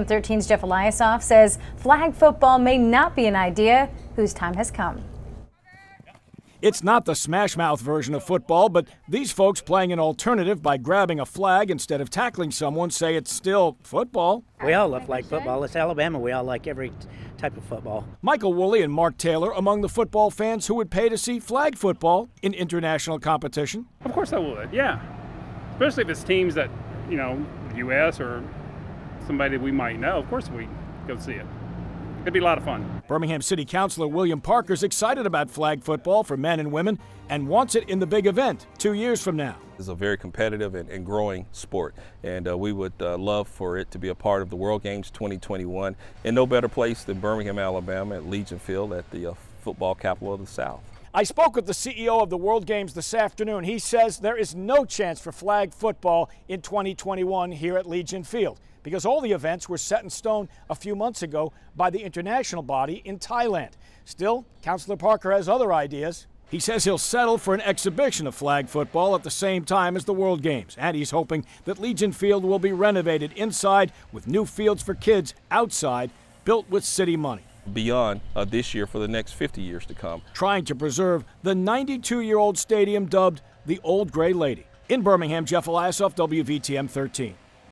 13's Jeff Eliasoph says flag football may not be an idea whose time has come. It's not the smash mouth version of football, but these folks playing an alternative by grabbing a flag instead of tackling someone say it's still football. We all love like football. It's Alabama. We all like every type of football. Michael Woolley and Mark Taylor among the football fans who would pay to see flag football in international competition. Of course I would, yeah. Especially if it's teams that, you know, U.S. or somebody we might know. Of course we go see it. It'd be a lot of fun. Birmingham City Councilor William Parker is excited about flag football for men and women and wants it in the big event two years from now. It's a very competitive and, and growing sport, and uh, we would uh, love for it to be a part of the World Games 2021. in no better place than Birmingham, Alabama at Legion Field at the uh, football capital of the South. I spoke with the CEO of the World Games this afternoon. He says there is no chance for flag football in 2021 here at Legion Field because all the events were set in stone a few months ago by the international body in Thailand. Still, Councilor Parker has other ideas. He says he'll settle for an exhibition of flag football at the same time as the World Games, and he's hoping that Legion Field will be renovated inside with new fields for kids outside built with city money beyond uh, this year for the next 50 years to come. Trying to preserve the 92 year old stadium dubbed the Old Gray Lady. In Birmingham, Jeff Eliasoph, WVTM 13.